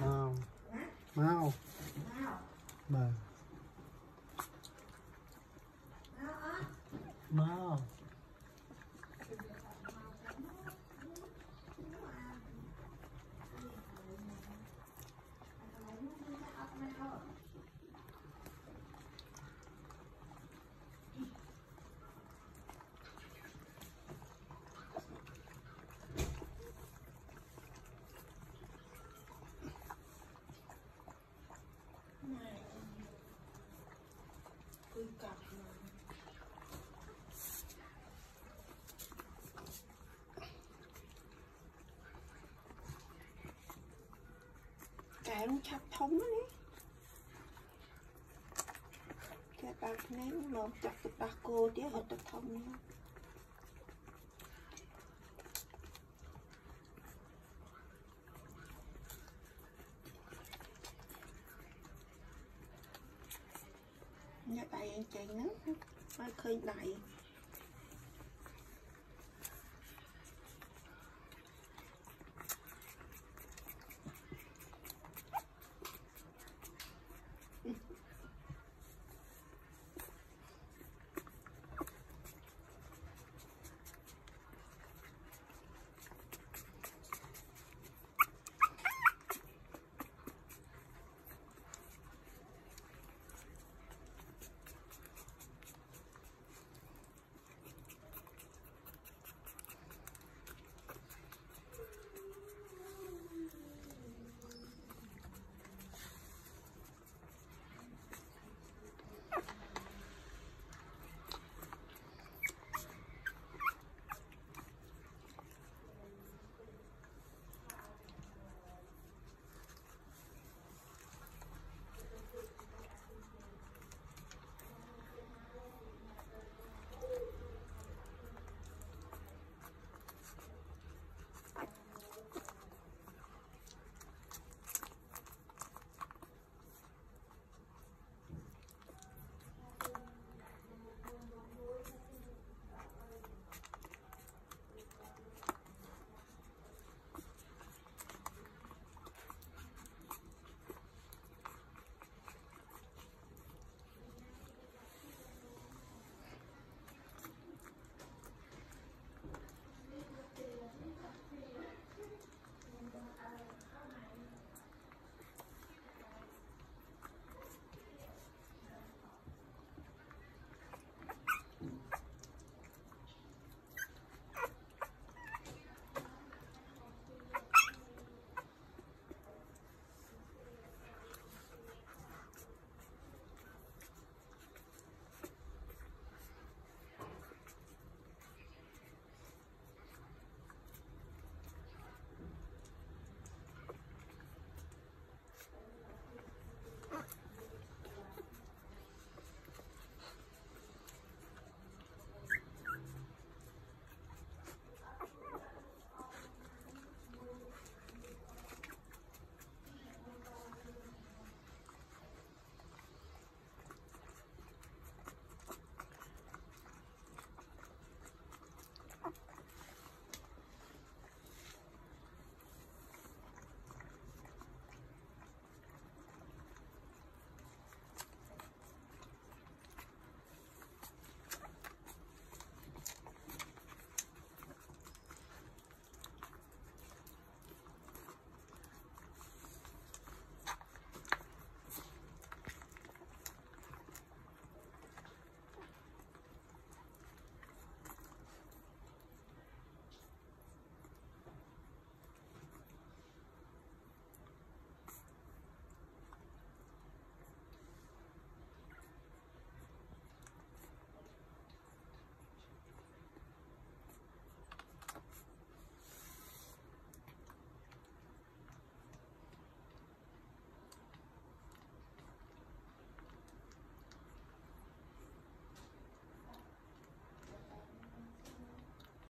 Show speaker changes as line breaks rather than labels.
Wow! Wow! Wow! Wow! Máu đấy kìa
មកមក
máu
បាទ
máu ớt
មក
cứ cặp mà
កែមឆាប់ធំណាគេបានភ្នែកមកចាក់ទឹកដោះគោទៀតរត់ទឹកធំនេះ ញ៉ាំដៃអញ្ចឹងហ្នឹងមកឃើញដៃ